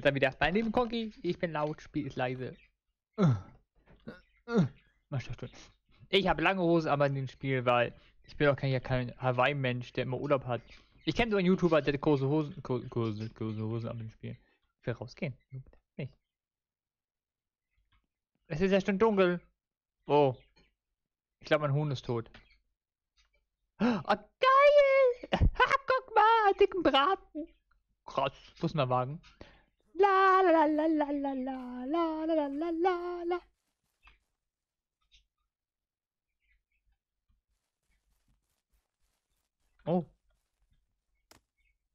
Ja, ist er wieder. Mein lieben Konki, ich bin laut, Spiel ist leise. Ich habe lange Hose aber in dem Spiel, weil ich bin auch kein, kein Hawaii-Mensch, der immer Urlaub hat. Ich kenne so einen YouTuber, der große Hosen, große, große Hosen am Spiel. Ich will rausgehen. Nicht. Es ist ja schon dunkel. Oh. Ich glaube, mein Huhn ist tot. Oh, geil! Guck mal, dicken Braten. Krass, muss man wagen. La la la la la la la la la la la. Oh.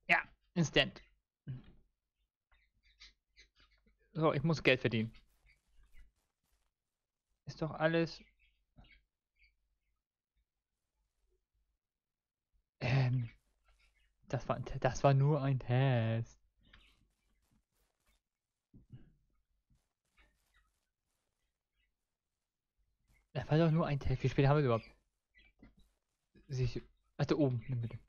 Ja, instant. So, ich muss Geld verdienen. Ist doch alles... Ähm... Das war, das war nur ein Test. War doch nur ein Test. Wie spät haben wir überhaupt? Sich... Also oben, nimm bitte.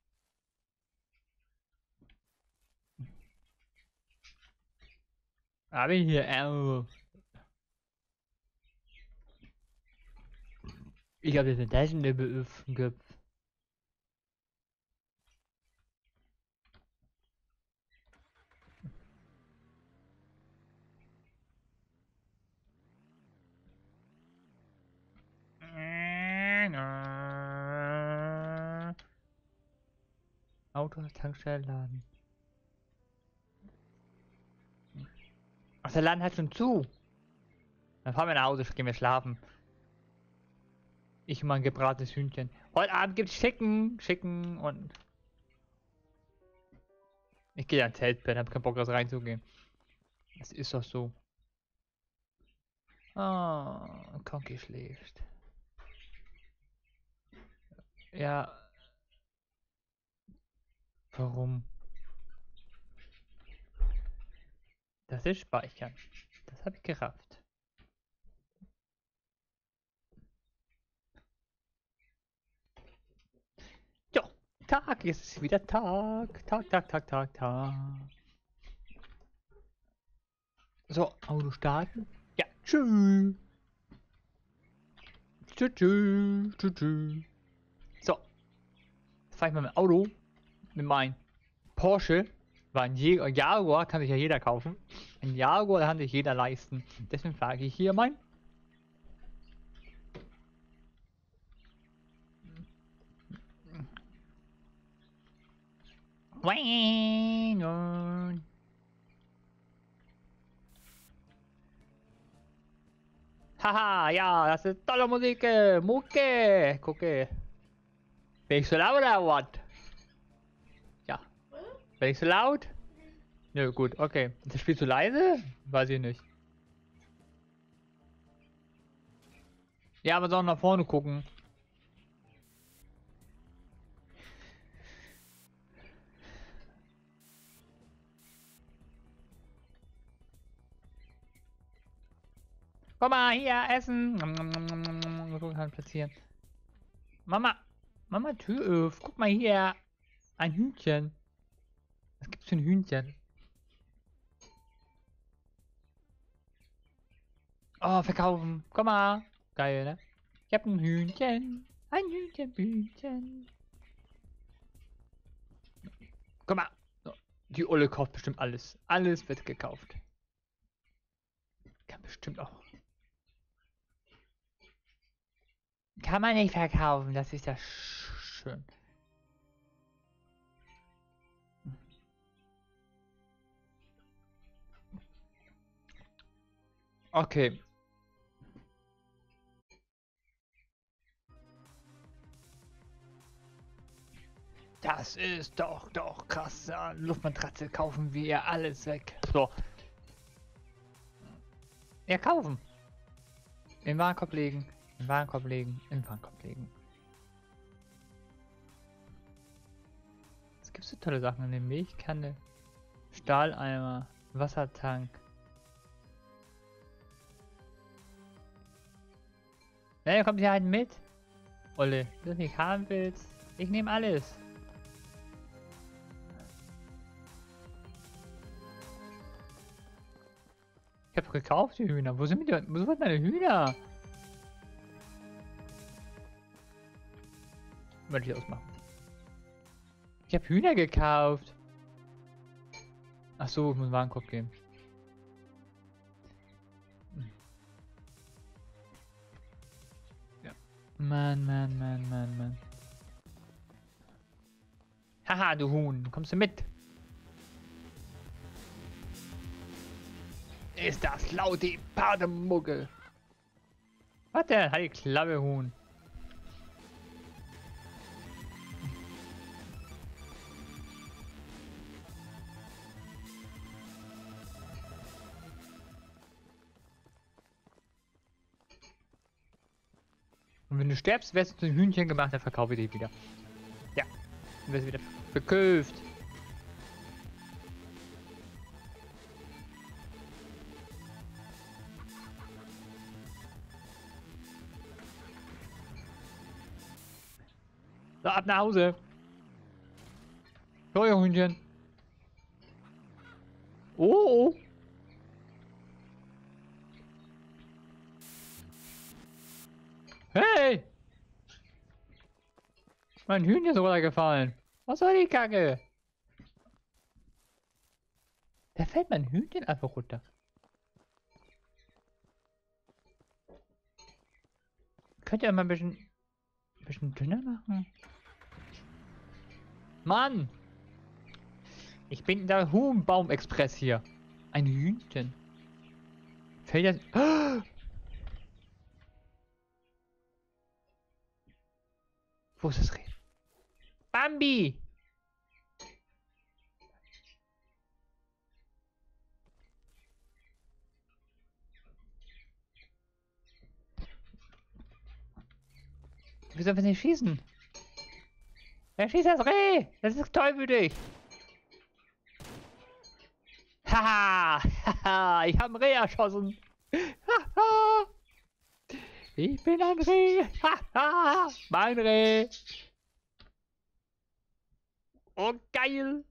Habe ich hier... Äh, ich habe jetzt eine Taschenlampe auf Auto, Tankstelle, Laden. Ach, der Laden hat schon zu. Dann fahren wir nach Hause, gehen wir schlafen. Ich mal ein gebratenes Hühnchen. Heute Abend gibt's Schicken, Schicken und... Ich gehe ans Zeltbett, hab keinen Bock, raus reinzugehen. Das ist doch so. Ah, Conky schläft. Ja. Warum? Das ist Speichern. Das habe ich gerafft. Jo, Tag, jetzt ist wieder Tag. Tag, Tag, Tag, Tag, Tag. So, Auto starten. Ja, tschüss. Tschüss, tschüss, tschüss. So. Jetzt fahre ich mal mit dem Auto. Mit meinem Porsche. Weil ein Jaguar kann sich ja jeder kaufen. Ein Jaguar kann sich jeder leisten. Deswegen frage ich hier mein. Haha, ja, das ist tolle Musik. Mucke. Gucke. Bin ich so laut oder was? Bin ich so laut? Nö, gut, okay. Ist das Spiel zu leise? Weiß ich nicht. Ja, aber soll nach vorne gucken. Komm mal hier, essen. So kann platzieren. Mama, Mama, Tür. Guck mal hier. Ein Hühnchen. Was gibt's für ein Hühnchen? Oh, verkaufen. Komm mal. Geil, ne? Ich hab ein Hühnchen. Ein Hühnchen, Hühnchen. Komm mal. So. Die Olle kauft bestimmt alles. Alles wird gekauft. Kann bestimmt auch. Kann man nicht verkaufen. Das ist ja schön. Okay. Das ist doch, doch krass. Luftmatratze kaufen wir alles weg. So. Ja, kaufen. In Warenkorb legen. In Warenkorb legen. In Warenkorb legen. Es gibt so tolle Sachen in der Milchkanne. Stahleimer. Wassertank. Ja, kommt hier halt mit. Olle, du nicht haben willst, ich nehme alles. Ich hab gekauft, die Hühner. Wo sind die? Wo sind meine Hühner? Wollte ich ausmachen. Ich habe Hühner gekauft. Ach so, ich muss Warenkorb gehen. Mann, Mann, Mann, Mann, Mann. Haha, du Huhn, kommst du mit? Ist das laut, die Pademuggel? Denn? Halt die Klappe, Huhn. Und wenn du stirbst, wirst du zu Hühnchen gemacht, dann verkaufe ich dich wieder. Ja. Dann wirst du wieder verkauft. So, ab nach Hause. So, ihr Hühnchen. Oh, oh. Mein Hühnchen ist runtergefallen. Was soll die Kacke? Da fällt mein Hühnchen einfach runter. Könnt ihr mal ein bisschen, ein bisschen dünner machen? Mann! Ich bin der Huhnbaum-Express hier. Ein Hühnchen. Fällt das... Wo ist das Reh? Bambi! Wieso wir nicht schießen? Wer schießt das Reh? Das ist tollwütig. Haha, haha, ich habe ein Reh erschossen. Haha. Ich bin ein Reh. Haha, mein Reh. Oh, geil.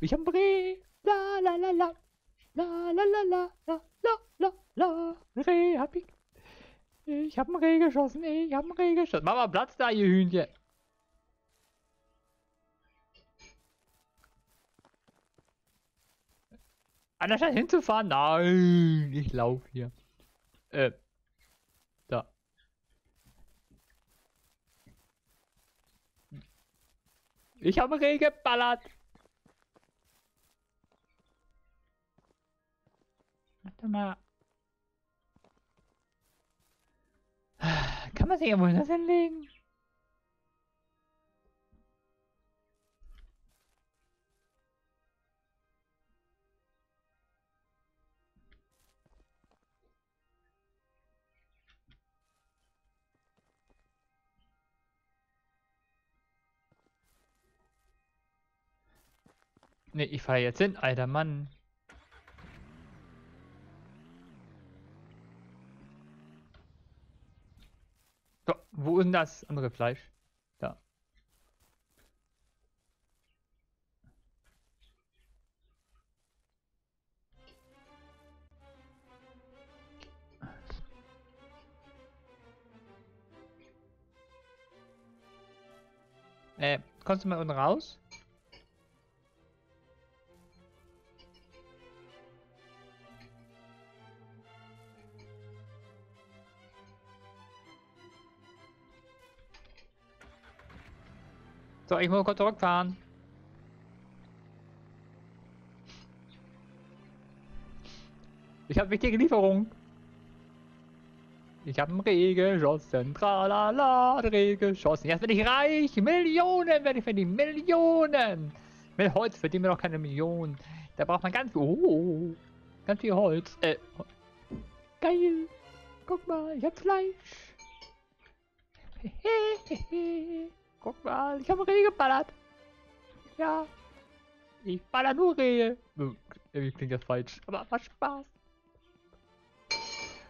Ich hab ein Reh. La la la la. La la la la la la la la. Reh hab ich. Ich hab Reh geschossen. Ich hab ein Reh geschossen. Mach mal Platz da, ihr Hühnchen. Anstatt hinzufahren? Nein, ich laufe hier. Äh. Ich habe Reh geballert. Warte mal. Kann man sich irgendwo das hinlegen? Ne, ich fahre jetzt hin, alter Mann. So, wo ist denn das andere Fleisch? Da. Äh, kommst du mal unten raus? So, ich muss kurz zurückfahren. Ich habe wichtige Lieferung. Ich habe einen Reh geschossen, tralala, Reh. Jetzt bin ich reich, Millionen werde ich verdienen, Millionen. Mit Holz verdienen wir noch keine Millionen. Da braucht man ganz, oh, ganz viel Holz. Äh, geil. Guck mal, ich hab Fleisch. Hehehehe. Guck mal, ich habe Rehe geballert. Ja. Ich baller nur Rehe. Irgendwie klingt das falsch, aber macht Spaß.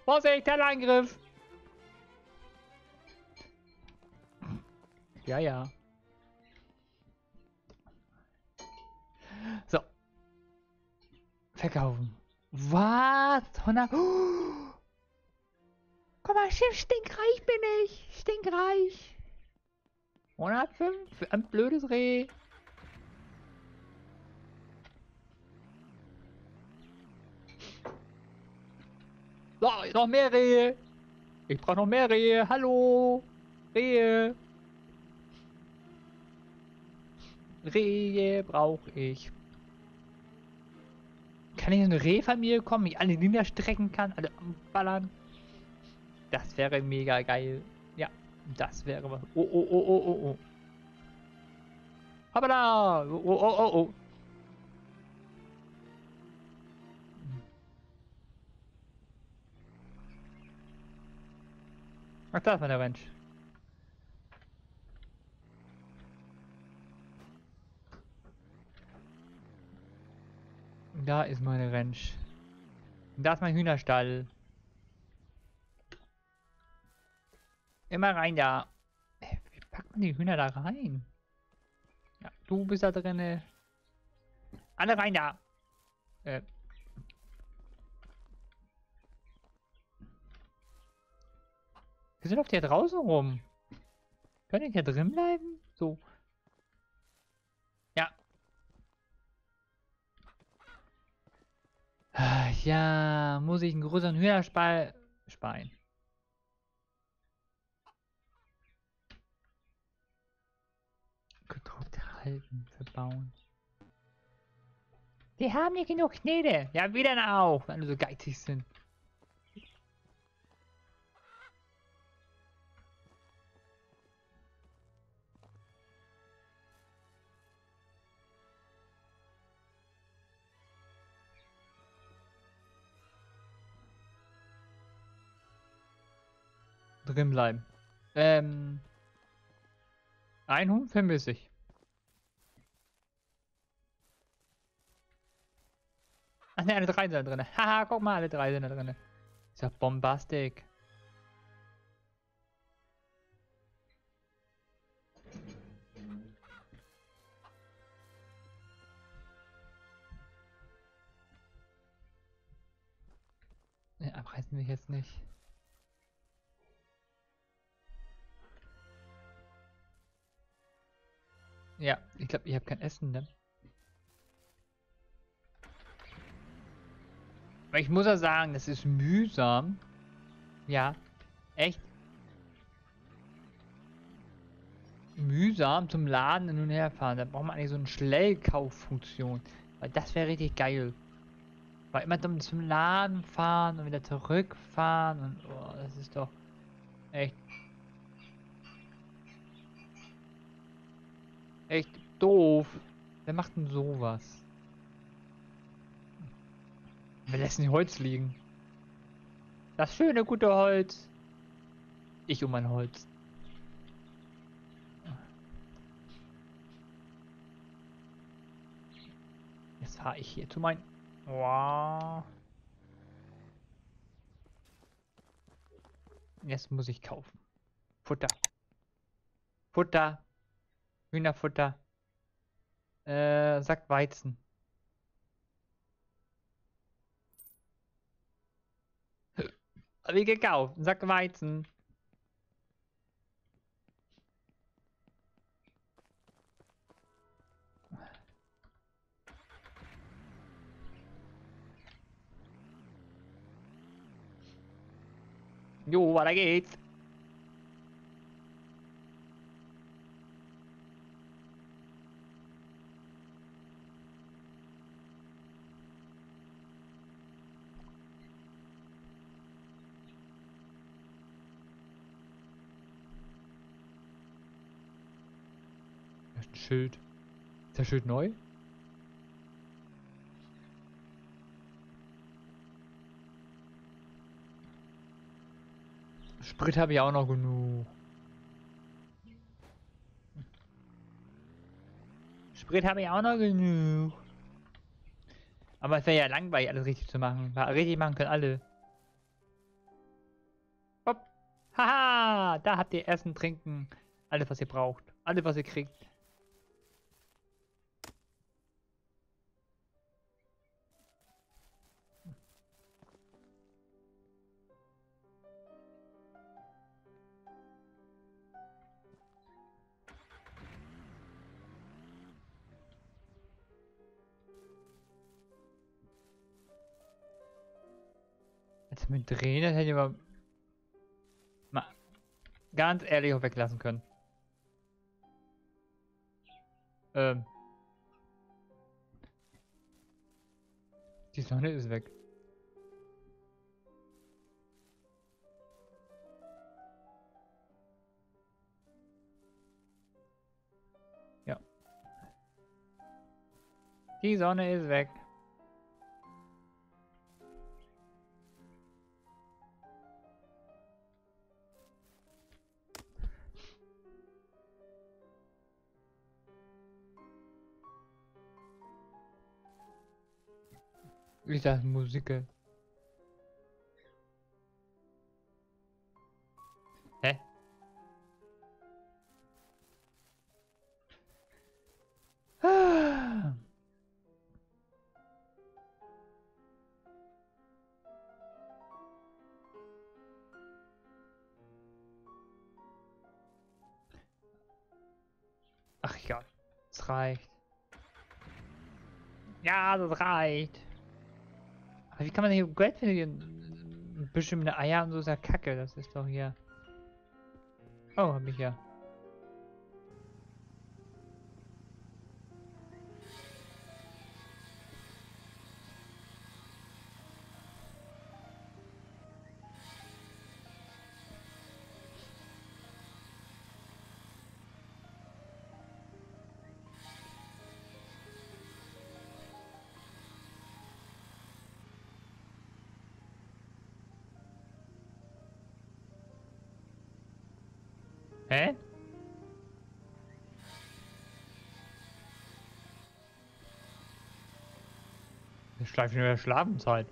Vorsicht, der Angriff. Ja, ja. So. Verkaufen. Was? 100... Oh. Guck mal, stinkreich bin ich. Stinkreich. 105 für ein blödes Reh. So, noch mehr Rehe. Ich brauche noch mehr Rehe. Hallo. Rehe. Rehe brauche ich. Kann ich in eine Rehfamilie kommen, die alle niederstrecken kann, alle ballern? Das wäre mega geil. Das wäre was. Oh, oh, oh, oh, oh, oh. Hoppala! Oh, oh, oh, oh. Ach, da ist meine Ranch. Da ist meine Ranch. Da ist mein Hühnerstall. Immer rein da. Wie packt man die Hühner da rein? Ja, du bist da drinne. Alle rein da. Äh. Wir sind doch hier draußen rum. Können ich hier drin bleiben? So. Ja. Ah, ja, muss ich einen größeren Hühnerspal speien. Halben verbauen. Die haben nicht genug Knete. Ja, wieder auch, wenn du so geizig sind. drin bleiben. Ähm. Ein Huhn vermisse ich. Ach ne, alle drei sind da drin. Haha, guck mal, alle drei sind da drin. Ist ja bombastic. Ja, abreißen wir jetzt nicht. Ja, ich glaube, ich habe kein Essen, ne? Aber ich muss ja sagen, das ist mühsam. Ja, echt. Mühsam zum Laden hin und her fahren. Da braucht man eigentlich so eine Schnellkauffunktion. Weil das wäre richtig geil. Weil immer zum Laden fahren und wieder zurückfahren und oh, das ist doch echt Echt doof. Wer macht denn sowas? Wer lässt denn Holz liegen? Das schöne, gute Holz. Ich um mein Holz. Jetzt fahre ich hier zu mein... Wow. Jetzt muss ich kaufen. Futter. Futter. Hühnerfutter. Äh, Sack Weizen. Wie gekauft. Sack Weizen. Jo, weiter geht's. Schild. Ist der Schild neu? Sprit habe ich auch noch genug. Sprit habe ich auch noch genug. Aber es wäre ja langweilig, alles richtig zu machen. Richtig machen können alle. Hopp. Haha, da habt ihr Essen, Trinken, alles was ihr braucht. Alles was ihr kriegt. Mit Drehen, das hätte ich aber mal ganz ehrlich auch weglassen können. Ähm. Die Sonne ist weg. Ja. Die Sonne ist weg. Ich dachte Musik. Hä? Ach ja, es reicht. Ja, das reicht. Wie kann man hier Geld finden? Bestimmte Eier und so ist ja kacke. Das ist doch hier. Oh, hab ich ja. Hä? Ich schleife nur der Schlafenszeit.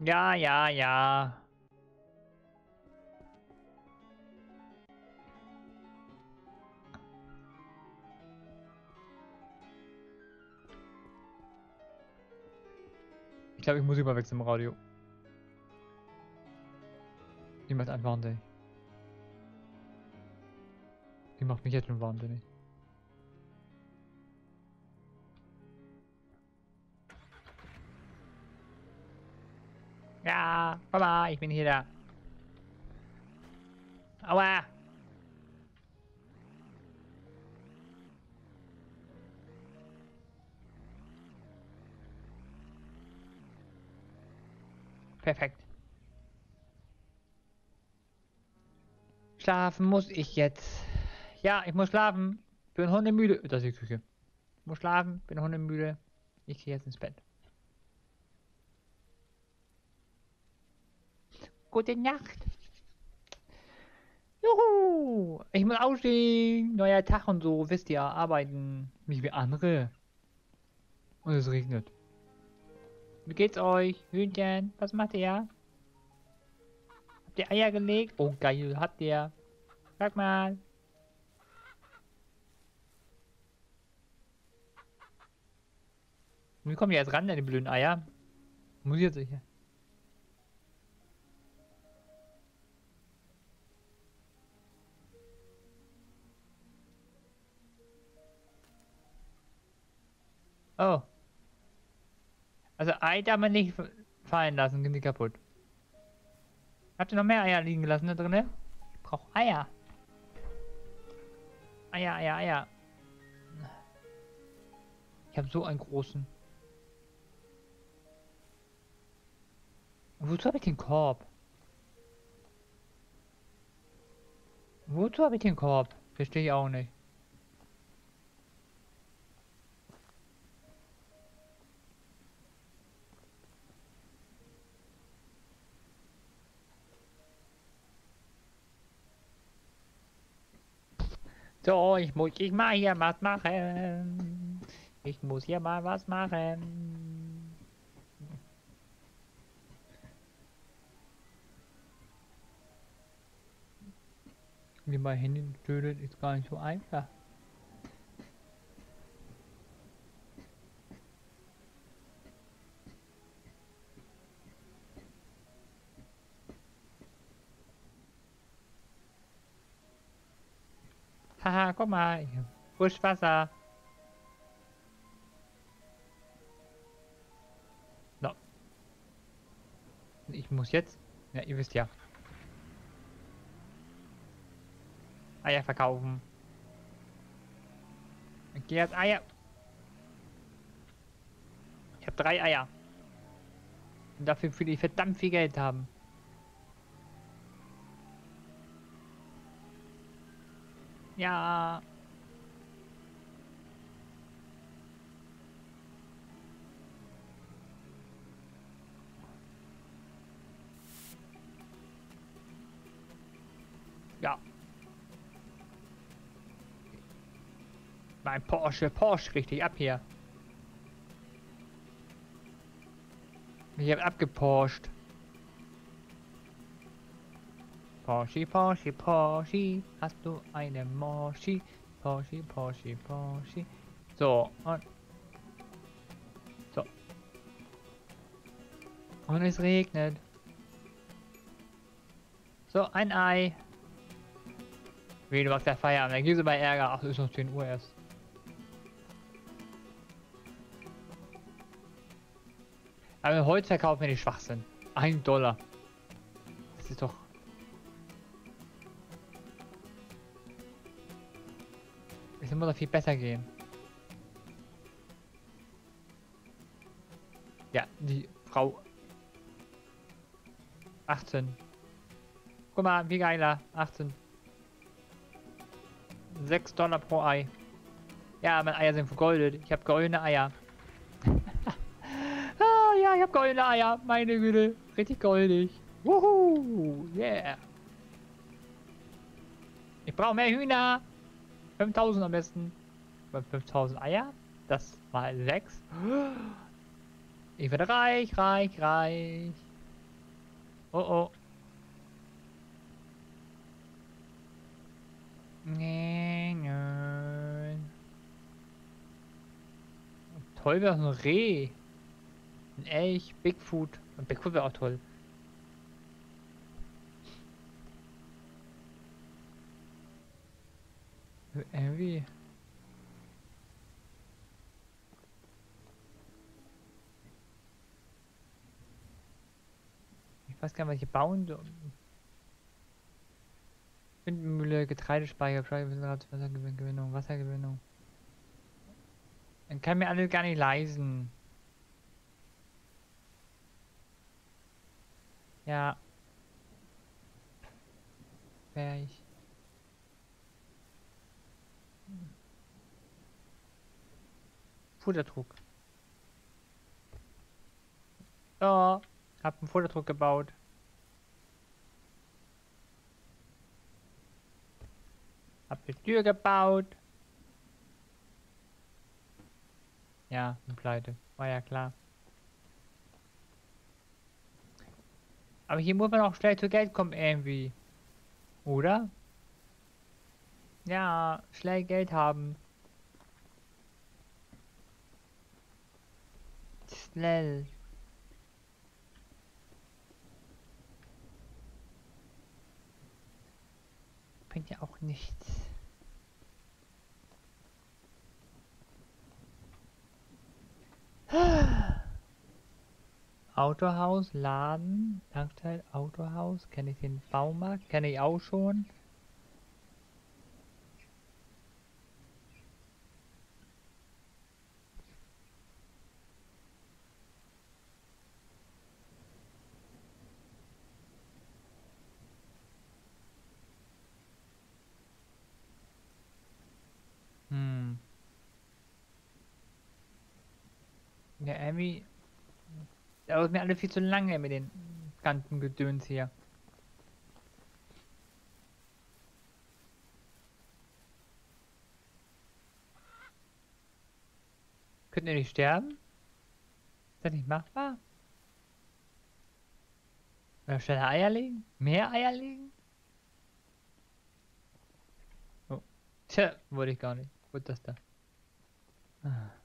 Ja, ja, ja. Ich glaube, ich muss überwechseln im Radio. Die macht einen wahnsinnig. Die macht mich jetzt schon wahnsinnig. Ja, Mama, ich bin hier da. Aua. Perfekt. Schlafen muss ich jetzt. Ja, ich muss schlafen. Bin hundemüde. Das ist die Küche. Ich muss schlafen, bin hundemüde. Ich gehe jetzt ins Bett. Gute Nacht. Juhu. Ich muss aufstehen. Neuer Tag und so. Wisst ihr, arbeiten. Nicht wie andere. Und es regnet. Wie geht's euch? Hühnchen, was macht ihr? Habt ihr Eier gelegt? Oh geil, habt ihr. Sag mal. Wie kommen die jetzt ran, deine blöden Eier? Muss ich jetzt sicher. Oh. Also Ei darf man nicht fallen lassen, sind die kaputt. Habt ihr noch mehr Eier liegen gelassen da drin? Ich brauche Eier. Eier, Eier, Eier. Ich habe so einen großen. Wozu habe ich den Korb? Wozu habe ich den Korb? Verstehe ich auch nicht. So, ich muss ich mal hier was machen. Ich muss hier mal was machen. Wie mal hin tötet, ist gar nicht so einfach. Haha, guck mal. Frisch Wasser. No. Ich muss jetzt. Ja, ihr wisst ja. Eier verkaufen. Jetzt Eier. Ich habe drei Eier. Und dafür will ich verdammt viel Geld haben. Ja. Ja. Mein Porsche, Porsche richtig ab hier. Ich hab abgeporscht. Porsche, Porsche, Porsche, hast du eine Morschi? Porsche, Porsche, Porsche. So, und... So. Und es regnet. So, ein Ei. Wie, du machst ja Feierabend, dann gibst du bei Ärger. Ach, es ist noch 10 Uhr erst. Aber heute verkaufen wir die Schwachsinn. Ein Dollar. Das ist doch Muss doch viel besser gehen. Ja, die Frau. 18. Guck mal, wie geiler. 18. 6 Dollar pro Ei. Ja, meine Eier sind vergoldet. Ich habe goldene Eier. ah, ja, ich habe goldene Eier. Meine Güte. Richtig goldig. Wuhu. Yeah. Ich brauche mehr Hühner. 5000 am besten. 5000 Eier. Das mal 6. Ich werde reich, reich, reich. Oh oh. Nee, nee. Toll wäre ein Reh. Ein Elch, Bigfoot. Und Bigfoot wäre auch toll. Irgendwie. Ich weiß gar nicht, was ich bauen soll. Windmühle, Getreidespeicher, Wassergewinnung, Wassergewinnung. Dann kann mir alles gar nicht leisen. Ja. Wär ich. Futterdruck. Ja, hab einen Futterdruck gebaut. Hab die Tür gebaut. Ja, bin pleite. War ja klar. Aber hier muss man auch schnell zu Geld kommen irgendwie. Oder? Ja, schnell Geld haben. schnell. Bringt ja auch nichts. Autohaus, Laden, Nachteil, Autohaus, kenne ich den Baumarkt, kenne ich auch schon. Irgendwie. Dauert mir alle viel zu lange mit den ganzen Gedöns hier. Könnt ihr nicht sterben? Ist das nicht machbar? Oder schneller Eier legen? Mehr Eier legen? Oh. Tja, wollte ich gar nicht. Gut, das da. Ah.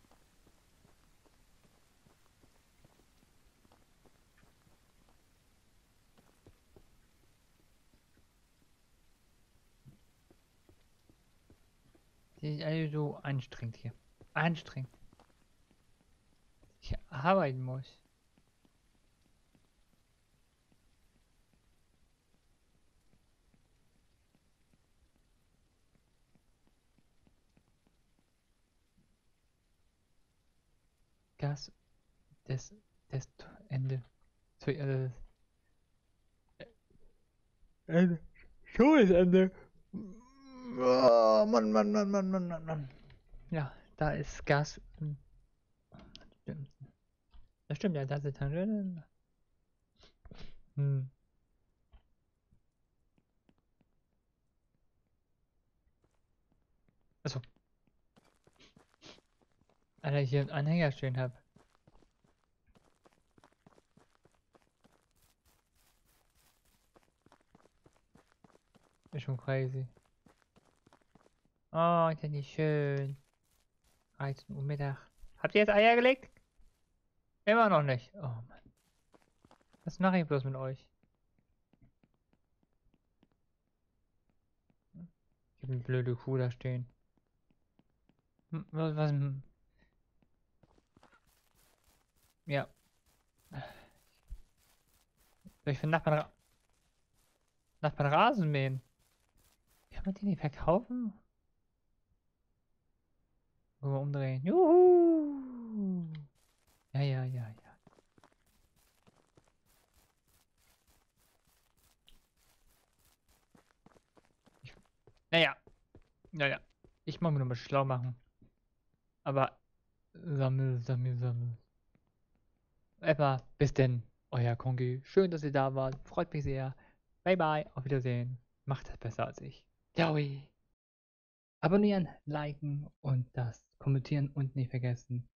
Das ist alles so anstrengend hier. Anstrengend. Ich arbeiten muss. Gas des, des Ende. Zu, äh, Ende. Schon ist Ende. Oh, Mann, Mann, Mann, Mann, Mann, Mann, Mann. Ja, da ist Gas. Das stimmt, ja, da ist drin. Hm. Achso. Alter, ich hier einen Anhänger stehen habe. Ist schon crazy. Oh, ist ja nicht schön. 13 Uhr Mittag. Habt ihr jetzt Eier gelegt? Immer noch nicht. Oh Mann. Was mache ich bloß mit euch? Ich habe eine blöde Kuh da stehen. Hm, Was, was, hm. ja. Soll ich für Nachbarn, Nachbarn Rasen mähen? Kann man die nicht verkaufen? Mal umdrehen. Juhu! Ja, ja, ja, ja. Ich, naja. Naja. Ich mag mir nochmal schlau machen. Aber sammel, sammel, sammel. Etwa, bis denn, euer Kongi. Schön, dass ihr da wart. Freut mich sehr. Bye bye. Auf Wiedersehen. Macht es besser als ich. Ciao. Abonnieren, liken und das kommentieren und nicht vergessen.